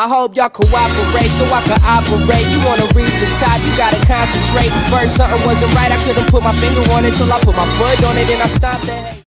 I hope y'all cooperate so I can operate. You wanna reach the top, you gotta concentrate. First something wasn't right, I couldn't put my finger on it till I put my foot on it and I stopped it.